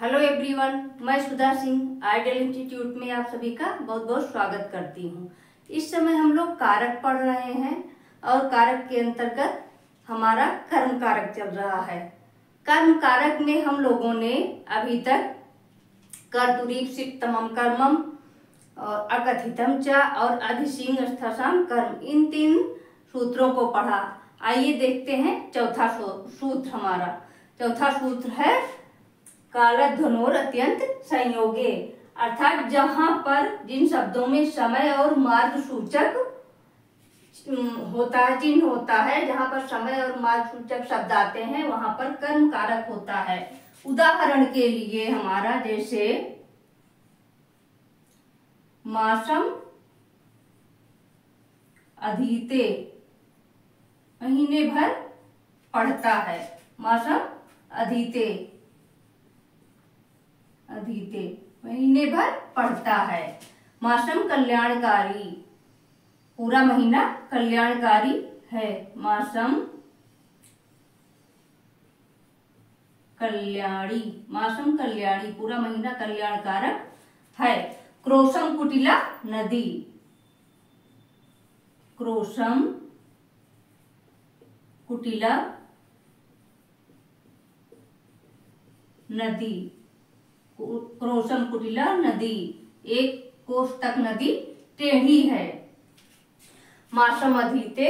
Hello everyone, मैं Sudha Singh, ideal institute में आप सभी का बहुत बहुत स्वागत करती हूँ। इस समय हम लोग कारक पढ़ रहे हैं और कारक के अंतर्गत हमारा कर्म कारक चल रहा है। कर्म कारक में हम लोगों ने अभी तक कर्तुरीप तमम कर्मम और अकथितम च, और अधिसिंग स्थसम कर्म। इन तीन सूत्रों को पढ़ा। आइए देखते हैं चौथा सूत्र हमारा। चौथा सूत्र है कालध्वनोर अत्यंत संयोगे। अर्थात जहाँ पर जिन शब्दों में समय और मार्ग सूचक होता है चिन्ह होता है, जहाँ पर समय और मार्ग सूचक शब्द आते हैं, वहाँ पर कर्म कारक होता है। उदाहरण के लिए हमारा जैसे, मासम अधीते, महीने भर पढ़ता है। मासम अधीते। अधीते। महीने भर पढ़ता है। मासम कल्याणकारी। पूरा महीना कल्याणकारी है। मासम कल्याणी। मासम कल्याणी, पूरा महीना कल्याणकारक है। क्रोशम कुटिला नदी। क्रोशम कुटिला नदी। क्रोशम कुटिला नदी, एक कोष तक नदी टेढ़ी है। मासम अधीते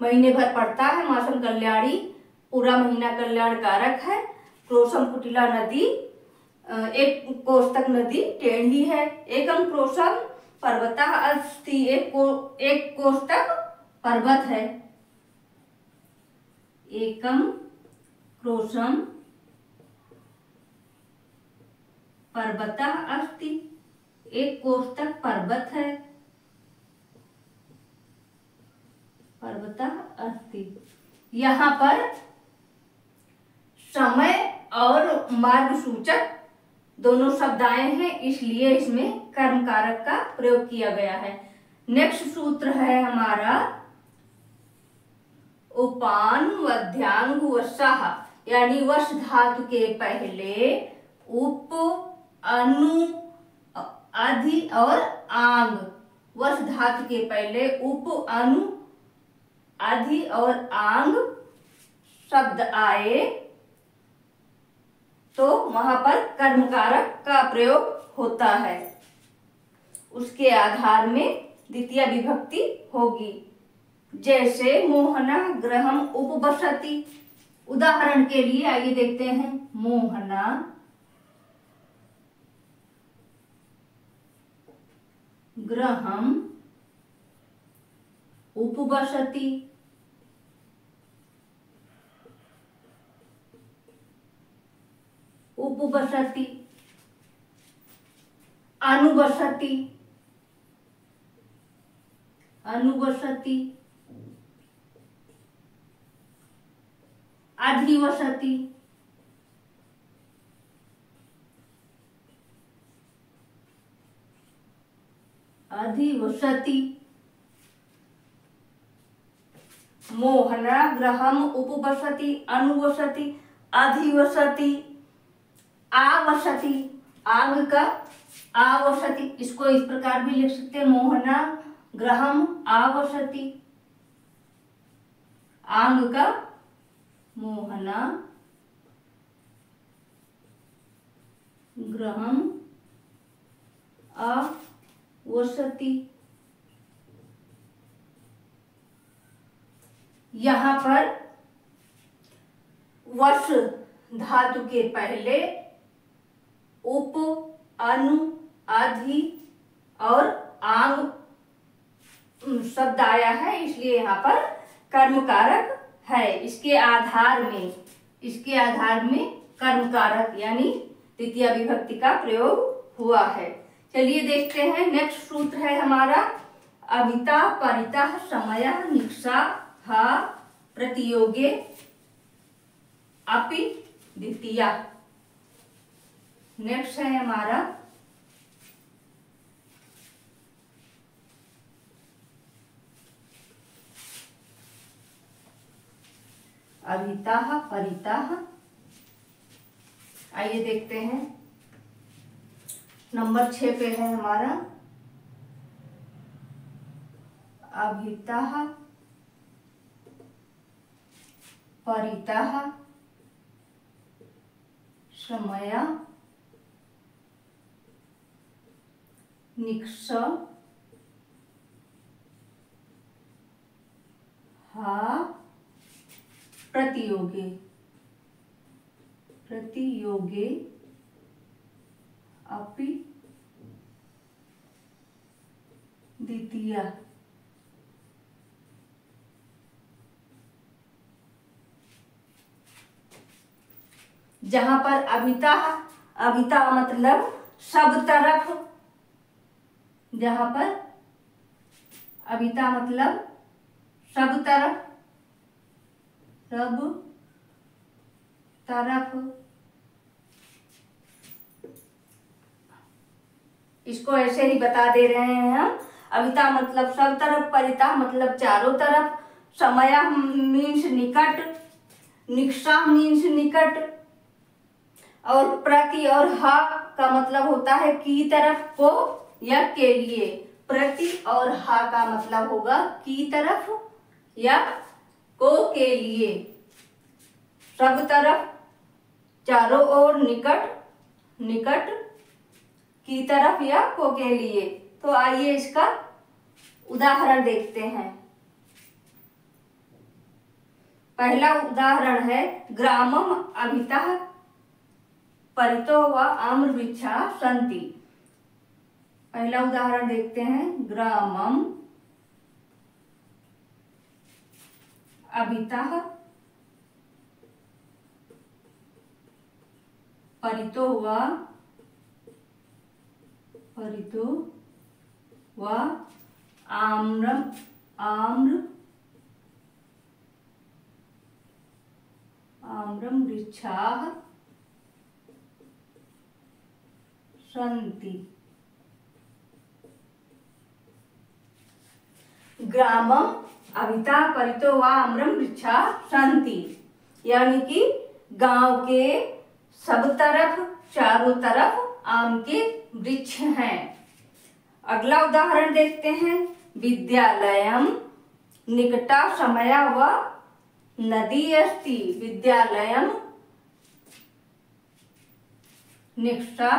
महीने भर पड़ता है मासम कल्याणी, पूरा महीना कल्याण कारक है। क्रोशम कुटिला नदी एक कोष तक नदी टेढ़ी है। एकम क्रोशम पर्वता अस्थि, एक को, एक कोष तक पर्वत है। एकम क्रोशम पर्वत अस्ति। एक कोष तक पर्वत है। पर्वत अस्ति। यहाँ पर समय और मार्ग सूचक दोनों शब्द आए हैं, इसलिए इसमें कर्म कारक का प्रयोग किया गया है। नेक्स्ट सूत्र है हमारा उपान वध्यांग वसाह यानी वश धातु के पहले उप अनु आधि और आंग वर्ष धातु के पहले उप, अनु आधि और आंग शब्द आए। तो वहाँ पर कर्मकारक का प्रयोग होता है। उसके आधार में द्वितीय विभक्ति होगी। जैसे मोहना ग्रहम उपबसती उदाहरण के लिए आइए देखते हैं। मोहना ग्रहम उपवसति। उपवसति। अनुवसति। अनुवसति। अधिवसति। अधिवसति। मोहना ग्रहम उपवसति, अनुवसति, अधिवसति, आवसति। आग का आवसति। इसको इस प्रकार भी लिख सकते हैं। मोहना ग्रहम आवसति। आंग का मोहना ग्रहम आ वसती यहाँ पर वश धातु के पहले उप, अनु आधि और आंग शब्द आया है, इसलिए यहाँ पर कर्मकारक है। इसके आधार में, इसके आधार में कर्मकारक, यानी द्वितीय विभक्ति का प्रयोग हुआ है। चलिए देखते हैं। नेक्स्ट सूत्र है हमारा अभिता परिता समय निक्षा हा प्रतियोगे अपि द्वितीय। नेक्स्ट है हमारा अभिता परिता। आइए देखते हैं। नंबर छह पे है हमारा। अभिता परिता समय हा प्रतियोगे। प्रतियोगे अपि द्वितीय। जहाँ पर अभिता अभिता मतलब सब तरफ़। जहाँ पर अभिता मतलब सब तरफ़। सब तरफ़। इसको ऐसे ही बता दे रहे हैं हम। अविता मतलब सब तरफ़ परिता मतलब चारों तरफ़। समया मीन्स निकट, निक्षा मीन्स निकट। और प्रति और हा का मतलब होता है की तरफ़ को या के लिए। प्रति और हा का मतलब होगा की तरफ़ या को के लिए। सब तरफ़, चारों ओर निकट निकट। की तरफ़ या को के लिए। तो आइए इसका उदाहरण देखते हैं। पहला उदाहरण है, ग्रामम अभिता परितो व आम्र वृक्षा संति पहला उदाहरण देखते हैं, ग्रामम अभिता परितो व परितो व आम्रम, आम्र आम्रम वृक्षा सन्ति। ग्रामम अभिता परितो व अम्रम वृक्षा सन्ति। यानी कि गाँव के सब तरफ़, चारों तरफ़ आम के वृक्ष हैं। अगला उदाहरण देखते हैं। विद्यालयम निकटा समया व नदी अस्ति। विद्यालयम निष्ठा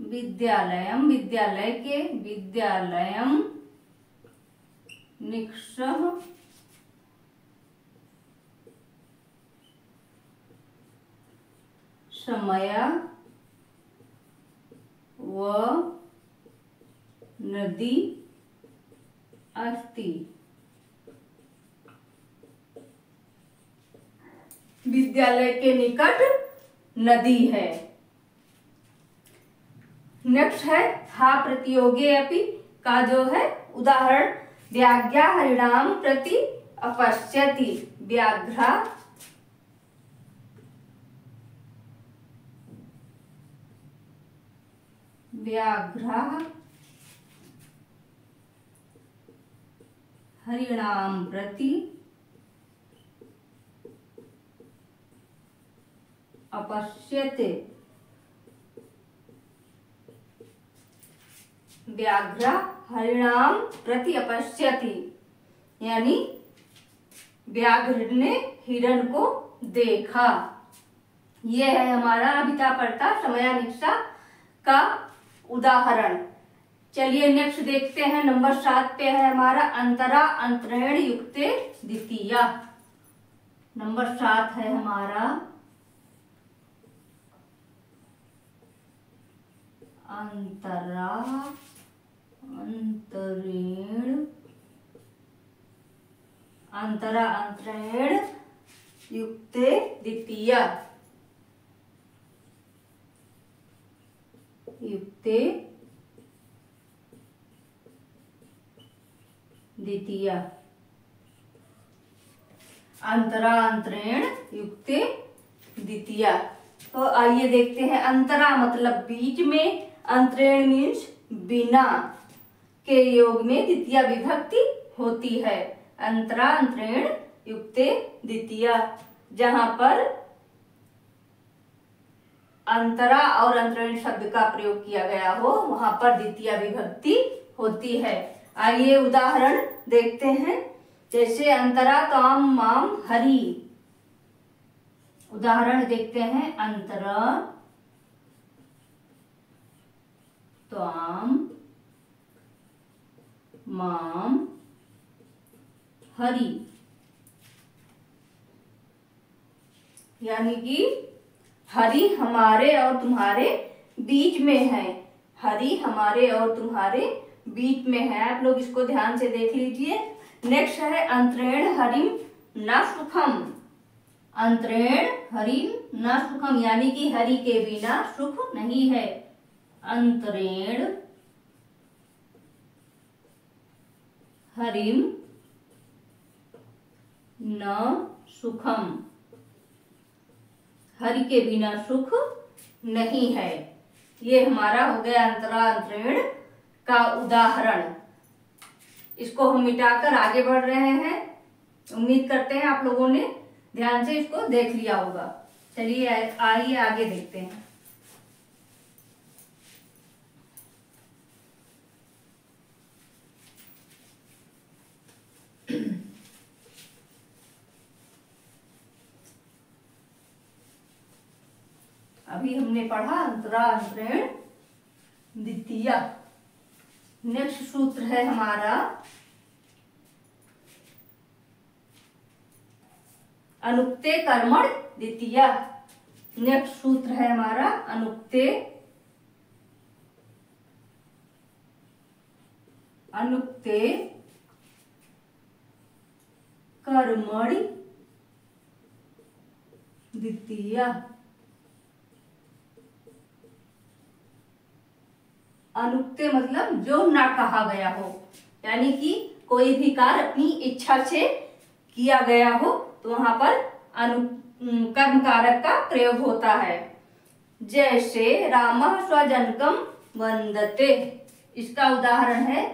विद्यालयम, विद्यालय के विद्यालयम निक्ष समय व नदी अस्ति। विद्यालय के निकट नदी है। नेक्स्ट है, हा प्रतियोगी अपि का जो है, उदाहरण व्याज्ञा हरिणाम प्रति अपश्यति, व्याघ्रा व्याघ्रा हरिणाम प्रति अपश्यते। व्याघ्र हरिणाम प्रति अपश्यति। यानी व्याघ्र ने हिरण को देखा। यह है हमारा अभिता पड़ता समयानिक्षा का उदाहरण। चलिए नेक्स्ट देखते हैं नंबर सात पे है हमारा अंतरा अंतरण युक्त द्वितीय। नंबर सात है हमारा अंतरा अंतरेण। अंतरा अंतरेण युक्त द्वितीय। युक्ते द्वितीय। अंतरांतरेण युक्ते द्वितीय। तो आइए देखते हैं अंतरा मतलब बीच में, अंतरेण मीन्स बिना। के योग में द्वितीय विभक्ति होती है। अंतरा अंतरेण युक्ते द्वितीय, जहाँ पर अंतरा और अंतरण शब्द का प्रयोग किया गया हो, वहाँ पर द्वितीय विभक्ति होती है। आइए उदाहरण देखते हैं। जैसे अंतरा ताम माम हरी। उदाहरण देखते हैं। अंतरा ताम माम हरि। यानी कि हरि हमारे और तुम्हारे बीच में है। हरि हमारे और तुम्हारे बीच में है। आप लोग इसको ध्यान से देख लीजिए। नेक्स्ट है अंतरेण हरिम न सुखम। अंतरेण हरिम न सुखम, यानी कि हरि के बिना सुख नहीं है। अंतरेण हरिम न सुखम। हरि के बिना सुख नहीं है। ये हमारा हो गया अंतरा अंतरेण का उदाहरण। इसको हम मिटाकर आगे बढ़ रहे हैं। उम्मीद करते हैं आप लोगों ने ध्यान से इसको देख लिया होगा। चलिए, आइए, आगे देखते हैं। अभी हमने पढ़ा अंतरा अंतरण द्वितीय। नेक्स्ट सूत्र है हमारा अनुक्ते कर्मण द्वितीय। नेक्स्ट सूत्र है हमारा अनुक्ते अनुक्ते कर्मणि द्वितीय। अनुक्ते मतलब जो ना कहा गया हो। यानी कि कोई भी कार्य अपनी इच्छा से किया गया हो तो वहाँ पर अनु कर्म कारक का प्रयोग होता है। जैसे राम स्वजनकम वंदते इसका उदाहरण है,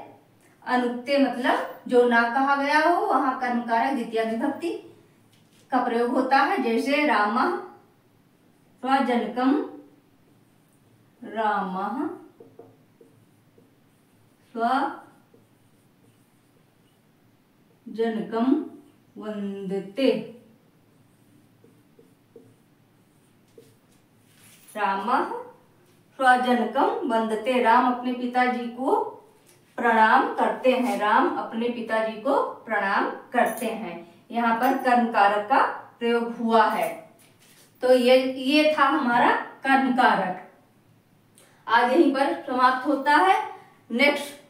अनुक्ते मतलब जो ना कहा गया हो, वहाँ कर्म कारक द्वितीय विभक्ति का प्रयोग होता है। जैसे राम स्वजनकम राम स्व जनकम वंदते राम स्वजनकम वंदते राम अपने पिताजी को प्रणाम करते हैं। राम अपने पिताजी को प्रणाम करते हैं। यहाँ पर कर्म कारक का प्रयोग हुआ है। तो ये ये था हमारा कर्म कारक आज यहीं पर समाप्त होता है। नेक्स्ट